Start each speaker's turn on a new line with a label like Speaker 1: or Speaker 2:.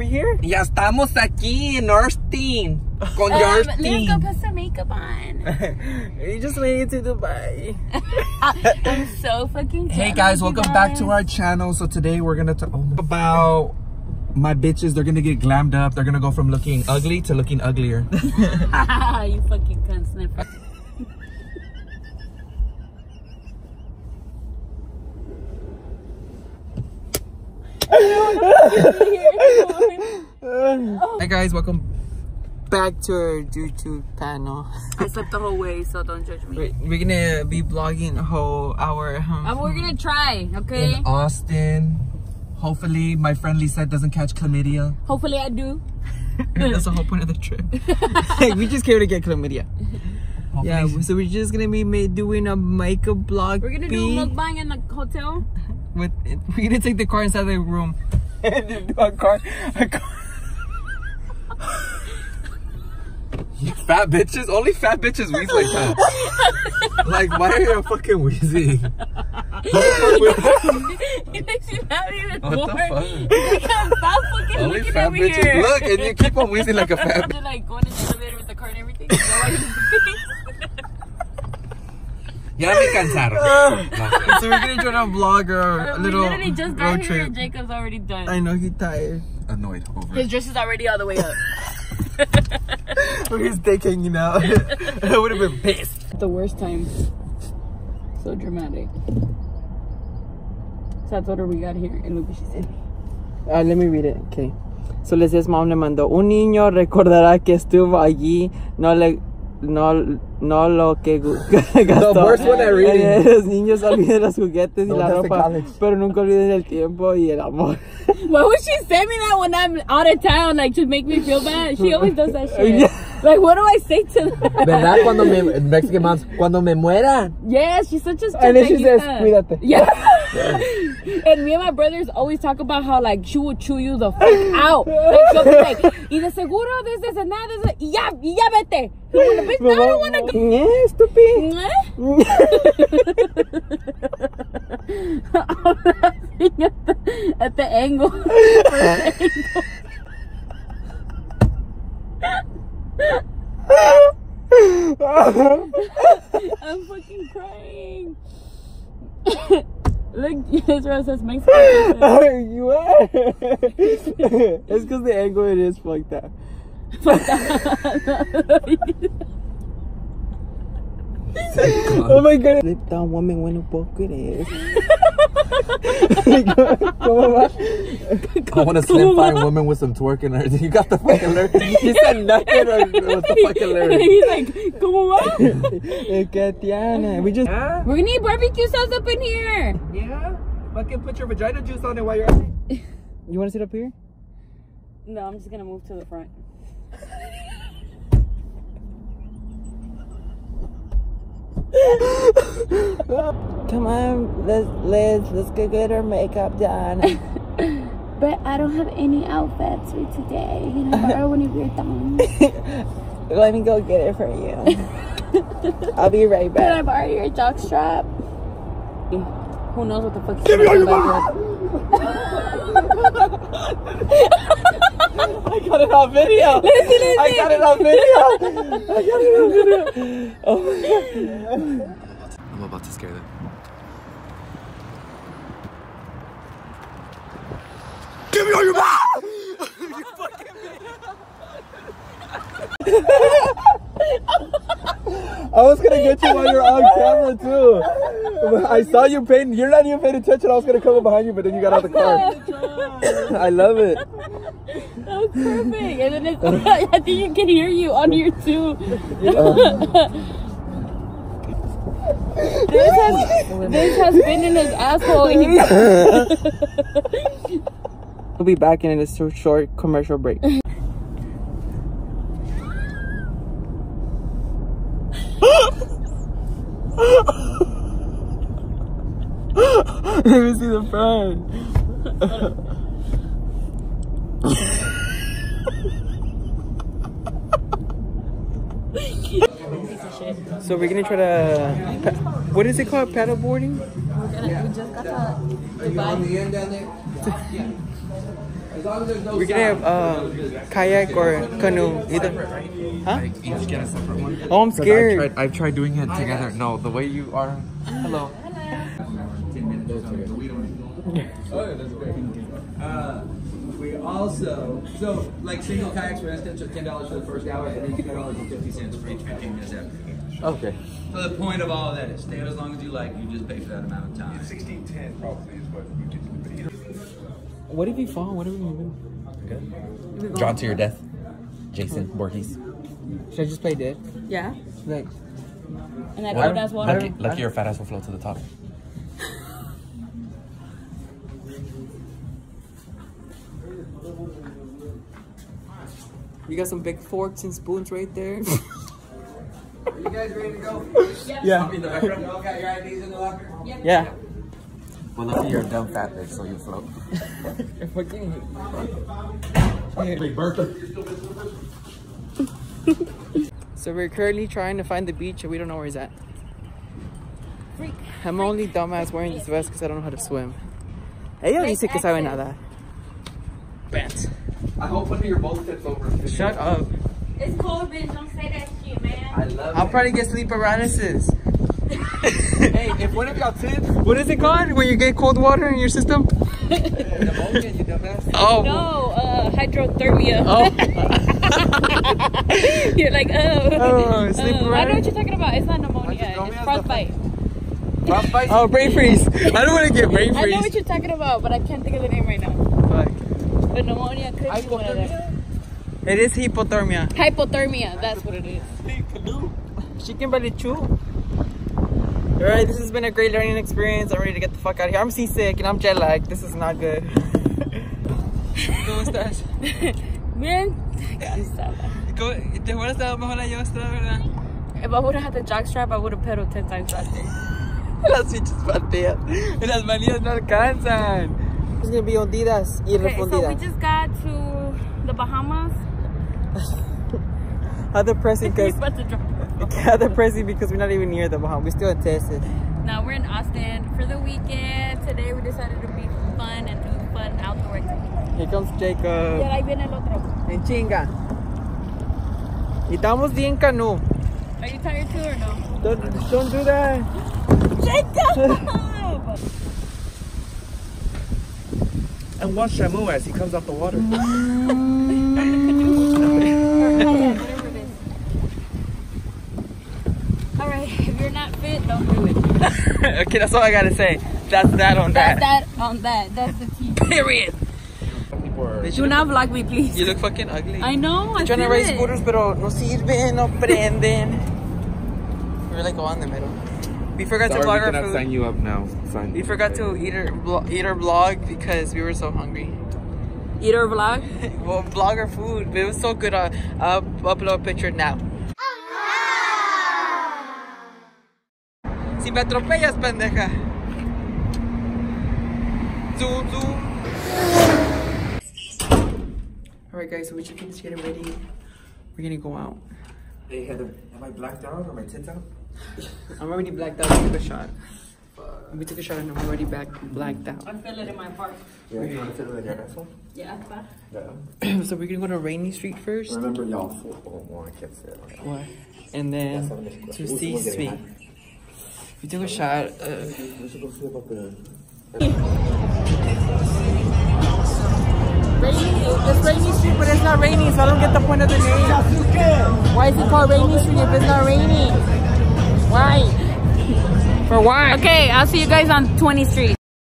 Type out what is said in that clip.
Speaker 1: we here?
Speaker 2: Ya estamos aquí en Austin. Con
Speaker 3: Um, let's go put some makeup on.
Speaker 1: we just made it to Dubai.
Speaker 3: I'm so fucking
Speaker 2: Hey guys,
Speaker 3: you
Speaker 2: welcome back to our channel. So today we're gonna talk about my bitches. They're gonna get glammed up. They're gonna go from looking ugly to looking uglier.
Speaker 3: you fucking cunt sniffer.
Speaker 2: Hi guys, welcome.
Speaker 1: Back to our YouTube panel.
Speaker 3: I slept the whole way, so don't judge me.
Speaker 1: We're, we're gonna be vlogging a whole hour. Um,
Speaker 3: Um, we're gonna try, okay?
Speaker 2: In Austin. Hopefully my friend Lisa doesn't catch chlamydia.
Speaker 3: Hopefully I do.
Speaker 1: That's the whole point of the trip. we just came to get chlamydia.
Speaker 2: Hopefully
Speaker 1: Yeah, so we're just gonna be doing a makeup vlog.
Speaker 3: We're gonna do a mukbang in the hotel.
Speaker 1: With we're gonna take the car inside the room a car a car
Speaker 2: fat bitches. Only fat bitches wheeze like that. like why are you fucking wheezing?
Speaker 3: it makes you happy even
Speaker 2: What
Speaker 3: more.
Speaker 2: the fuck?
Speaker 3: Stop fucking
Speaker 2: Only
Speaker 3: looking
Speaker 2: fat
Speaker 3: over
Speaker 2: bitches.
Speaker 3: here.
Speaker 2: Look, and you keep on wheezing like a fat.
Speaker 3: Like going in the elevator with the car and everything. Is that why you're-
Speaker 2: Ya me cansaron.
Speaker 1: so we're gonna try to vlogger our
Speaker 3: we
Speaker 1: little
Speaker 3: literally just got
Speaker 1: road
Speaker 3: here
Speaker 1: trip
Speaker 3: and Jacob's already done.
Speaker 1: I know he's tired
Speaker 2: Annoyed over
Speaker 3: His
Speaker 2: it.
Speaker 3: dress is already all the way up.
Speaker 1: with his dick hanging out I would have been pissed
Speaker 3: the worst time. So dramatic. So that's what we got here and look what she said.
Speaker 1: uh, let me read it okay so Leslie's mom le mandó un niño recordará que estuvo allí no le no, no lo que gastó.
Speaker 2: worst one.
Speaker 1: Eh, Los niños olviden los juguetes y
Speaker 2: No,
Speaker 1: la
Speaker 2: the
Speaker 1: ropa, pero nunca olviden el tiempo y el amor.
Speaker 3: Why would she send me that when I'm out of town, like to make me feel bad? She always does that shit.
Speaker 1: Yeah.
Speaker 3: Like, what do I say to them?
Speaker 2: ¿Verdad? Cuando me, Mexican moms, cuando me muera.
Speaker 3: Yeah, she's such a
Speaker 1: And then she says. "Cuídate."
Speaker 3: Yeah. And me and my brothers always talk about how like she will chew you the fuck out. Like she'll be like, y de seguro this, this, and that, this, ya, ya vete. Bitch, no, I don't wanna go.
Speaker 1: Yeah, stupid.
Speaker 3: I'm mm, eh? laughing at the, at the angle. I'm fucking crying. Look, Israel says Mexican.
Speaker 1: you are. it's because the angle it is fucked up. Oh my god. Flip down woman when a poco eres. ¿Cómo va?
Speaker 2: I want a slim fine woman with some twerk in her. You got the fucking lyric. He said nothing or with the fucking lyric.
Speaker 3: He's like, ¿Cómo va?
Speaker 1: Que Tiana. We just.
Speaker 2: Yeah?
Speaker 3: We're gonna eat barbecue sauce up in here.
Speaker 2: Yeah? Fucking put your vagina juice on it while you're at it.
Speaker 1: You want to sit up here?
Speaker 3: No, I'm just gonna move to the front.
Speaker 1: Come on, let's let's let's go get our makeup done.
Speaker 3: But I don't have any outfits for today. You know, borrow one of your thongs.
Speaker 1: Let me go get it for you. I'll be right back.
Speaker 3: Can I
Speaker 1: back.
Speaker 3: borrow your jock strap? Who knows what the fuck? Give me all your
Speaker 1: I got it on video. I got it on video. I got it on video. Oh my god.
Speaker 2: I'm about to scare them. Give me all your money!
Speaker 1: I was gonna get you while you're on camera too. I saw you paying. You're not even paying attention. I was gonna come up behind you, but then you got out of the car. I love it.
Speaker 3: That was perfect. And then it's, I think you can hear you on here too. This, has, this has been in his asshole. He,
Speaker 1: We'll be back in a short, short commercial break. Let me see the front. So we're gonna try to, what is it called? Paddle boarding?
Speaker 3: we just got to Dubai.
Speaker 2: long as there's no
Speaker 1: We're gonna have uh, kayak or canoe, either. Huh?
Speaker 2: Like each get a separate one.
Speaker 1: Oh, I'm
Speaker 2: 'Cause I've
Speaker 1: scared.
Speaker 2: tried, I've tried doing it together. No, the way you are. Hello.
Speaker 4: Uh, we also, so like single kayaks, for instance, are ten dollars for the first hour, and then two dollars and fifty cents for each fifteen minutes after.
Speaker 2: Okay.
Speaker 4: So the point of all of that is stay as long as you like. You just pay for that amount of time.
Speaker 5: Sixteen ten probably is what you did. To be.
Speaker 1: What if you fall? What are we gonna do?
Speaker 2: Drawn to your death. Jason Voorhees.
Speaker 1: Should I just play dead?
Speaker 3: Yeah.
Speaker 1: Like,
Speaker 3: And that cold ass water.
Speaker 2: Lucky, lucky your fat ass will float to the top.
Speaker 1: you got some big forks and spoons right there.
Speaker 4: Are you guys ready to go?
Speaker 1: yeah.
Speaker 4: In the background, you all got your IDs in the locker.
Speaker 1: Yeah.
Speaker 2: Well, lucky you're a dumb fat bitch, so you float. Big Bertha.
Speaker 1: So we're currently trying to find the beach and we don't know where he's at. Freak. I'm only dumbass wearing this vest because I don't know how to swim. Ella dice que sabe nada. Pants.
Speaker 2: I hope one of your both tips over.
Speaker 1: Shut up.
Speaker 3: It's cold, bitch. Don't say that shit, man.
Speaker 2: I love
Speaker 1: I'll probably get sleep paralysis. hey, if one of y'all tips, what is it called when you get cold water in your system?
Speaker 2: Pneumonia, you dumbass.
Speaker 1: Oh.
Speaker 3: No, uh, hydrothermia.
Speaker 1: Oh.
Speaker 3: You're like, oh.
Speaker 1: Oh, sleep
Speaker 3: oh. I don't
Speaker 1: know
Speaker 3: what you're talking about. It's not pneumonia. It's
Speaker 2: is
Speaker 3: frostbite.
Speaker 1: oh, brain freeze. I don't want to get brain freeze.
Speaker 3: I know what you're talking about, but I can't think of the name right now.
Speaker 1: Fuck.
Speaker 3: But pneumonia could be one of them.
Speaker 1: It is hypothermia.
Speaker 3: Hypothermia. That's what it is.
Speaker 1: Barely chew. Alright, this has been a great learning experience. I'm ready to get the fuck out of here. I'm seasick and I'm jet lagged. This is not good. ¿Cómo estás? ¿Cómo- ¿Te hubieras estado mejor la yo estaba, verdad?
Speaker 3: If I would have had the jock strap, I would have pedaled 10 times faster.
Speaker 1: Las pinches pateas. Las manías no alcanzan. It's gonna be hundidas y
Speaker 3: Okay, so we just got to the Bahamas.
Speaker 1: How depressing because
Speaker 3: about to drop.
Speaker 1: how depressing because we're not even near the Bahamas. We're still in Texas.
Speaker 3: Now we're in Austin for the weekend. Today we decided to be fun and do fun outdoor activities.
Speaker 1: Here comes
Speaker 3: Y
Speaker 1: Jacob.
Speaker 3: ahí viene el otro.
Speaker 1: En chinga. Y estamos bien canoe.
Speaker 3: Are you tired too or no?
Speaker 1: Don't, don't do that.
Speaker 3: Jacob!
Speaker 2: And watch Shamu as he comes out the water.
Speaker 3: Whatever it is. Alright, if you're not fit, don't do it.
Speaker 1: okay, that's all I gotta say. That's that on
Speaker 3: That's
Speaker 1: that.
Speaker 3: that on that. That's the T.
Speaker 1: Period.
Speaker 3: Do not vlog me, please.
Speaker 1: You look fucking ugly.
Speaker 3: I know. I
Speaker 1: I'm trying to
Speaker 3: feel
Speaker 1: raise
Speaker 3: it.
Speaker 1: scooters, pero no sirven, no prenden. We're like on the middle. We forgot to vlog
Speaker 2: we
Speaker 1: our
Speaker 2: cannot
Speaker 1: food.
Speaker 2: sign you up now. Sign
Speaker 1: We forgot to eat our, eat our vlog because we were so hungry.
Speaker 3: Eat or vlog?
Speaker 1: well, vlog our food, but it was so good. Uh, I'll upload a picture now. Si me atropellas, pendeja. Zoom, zoom. Alright, guys, so we just finished getting ready. We're gonna go out.
Speaker 2: Hey Heather, am I blacked out or my tits out?
Speaker 1: I'm already blacked out. We took a shot. We took a shot and I'm already back blacked out.
Speaker 3: I feel it in my heart.
Speaker 2: Yeah, you want to fit it in your asshole?
Speaker 3: Yeah.
Speaker 2: Yeah.
Speaker 1: so we're gonna go to Rainey Street first.
Speaker 2: Remember y'all full. Oh, well, I can't say it.
Speaker 1: What? And then to C Suite. We took a shot. Uh,
Speaker 2: We should go see about the.
Speaker 1: rainy. It's Rainey Street, but it's not rainy, so I don't get the point of the name. Why is it called Rainey Street if it's not raining? Why? For why?
Speaker 3: Okay, I'll see you guys on 20th Street.